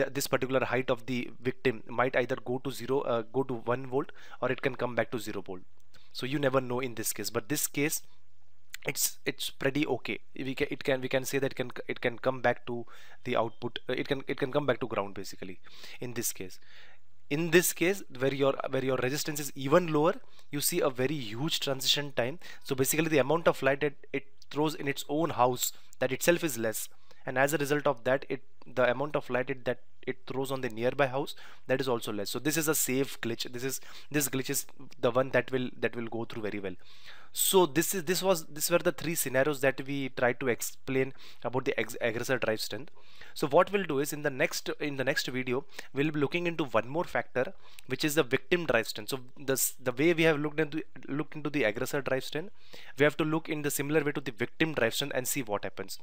th this particular height of the victim might either go to zero uh, go to 1 volt or it can come back to 0 volt. So you never know in this case but this case it's it's pretty okay. We can it can we can say that it can it can come back to the output uh, it can it can come back to ground basically in this case. In this case where your where your resistance is even lower you see a very huge transition time. So basically the amount of light that it throws in its own house that itself is less. And as a result of that it the amount of light it, that it throws on the nearby house that is also less. So this is a safe glitch. This is this glitch is the one that will that will go through very well. So this is this was this were the three scenarios that we tried to explain about the aggressor drive strength. So what we'll do is in the next in the next video we'll be looking into one more factor which is the victim drive strength. So this the way we have looked into looked into the aggressor drive strength we have to look in the similar way to the victim drive strength and see what happens